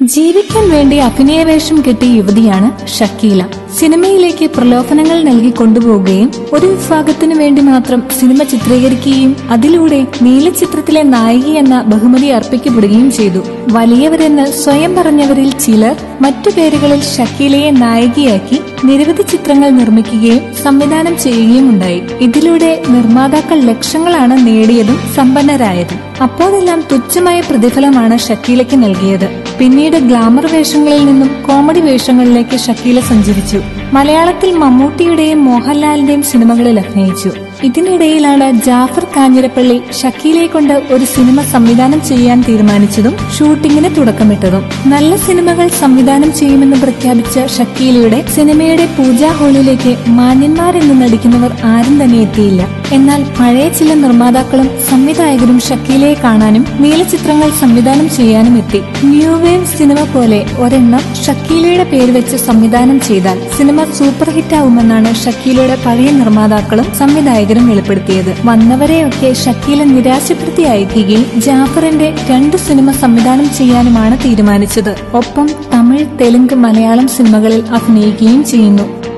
ജീവിക്കാൻ വേണ്ടി അഭിനയവേഷം കെട്ടിയ യുവതിയാണ് ഷക്കീല. സിനിമയിലേക്ക് പ്രലോഭനങ്ങൾ നൽകി കൊണ്ടുപോവുകയും ഒരു വിഭാഗത്തിനു വേണ്ടി മാത്രം സിനിമ ചിത്രീകരിക്കുകയും അതിലൂടെ നീലചിത്രത്തിലെ നായിക എന്ന ബഹുമതി അർപ്പിക്കപ്പെടുകയും ചെയ്തു. വലിയവരെന്ന് സ്വയം പറഞ്ഞവരിൽ ചിലർ മറ്റു പേരുകളിൽ ഷക്കീലയെ നായികയാക്കി നിരവധി ചിത്രങ്ങൾ നിർമ്മിക്കുകയും സംവിധാനം ചെയ്യുകയും ഉണ്ടായി. ഇതിലൂടെ നിർമ്മാതാക്കൾ ലക്ഷങ്ങളാണ് നേടിയതും സമ്പന്നരായതും. അപ്പോഴെല്ലാം തുച്ഛമായ പ്രതിഫലമാണ് ഷക്കീലയ്ക്ക് നൽകിയത്. പിന്നീട് ഗ്ലാമർ വേഷങ്ങളിൽ നിന്നും കോമഡി വേഷങ്ങളിലേക്ക് ഷക്കീല സഞ്ചരിച്ചു. Tip മലയാളത്തിൽ മമ്മൂട്ടിയുടെയും മോഹൻലാലിന്റെയും സിനിമകളിൽ അഭിനയിച്ചു. ഇതിനിടയിലാണ് ജാഫർ കാഞ്ഞിരപ്പള്ളി ഷക്കീലെ കൊണ്ട് ഒരു സിനിമ സംവിധാനം ചെയ്യാൻ തീരുമാനിച്ചതും ഷൂട്ടിങ്ങിന് തുടക്കമിട്ടതും. നല്ല സിനിമകൾ സംവിധാനം ചെയ്യുമെന്ന് പ്രഖ്യാപിച്ച ഷക്കീലയുടെ സിനിമയുടെ പൂജാ ഹാളിലേക്ക് മാന്യന്മാരെന്ന് നടിക്കുന്നവർ ആരും തന്നെ എത്തിയില്ല. എന്നാൽ പഴയ ചില നിർമ്മാതാക്കളും സംവിധായകരും ഷക്കീലയെ കാണാനും നീലചിത്രങ്ങൾ സംവിധാനം ചെയ്യാനും എത്തി. ന്യൂ വേവ് സിനിമ പോലെ ഒരെണ്ണം ഷക്കീലയുടെ പേര് വെച്ച് സംവിധാനം ചെയ്താൽ സിനിമ സൂപ്പർ ഹിറ്റ് ആവുമെന്നാണ് ഷക്കീലയുടെ പഴയ നിർമ്മാതാക്കളും സംവിധായകരും വെളിപ്പെടുത്തിയത്. വന്നവരെയൊക്കെ ഷക്കീല നിരാശപ്പെടുത്തി അയക്കുകയും ജാഫറിന്റെ രണ്ട് സിനിമ സംവിധാനം ചെയ്യാനുമാണ് തീരുമാനിച്ചത്. ഒപ്പം തമിഴ് തെലുങ്ക് മലയാളം സിനിമകളിൽ അഭിനയിക്കുകയും ചെയ്യുന്നു.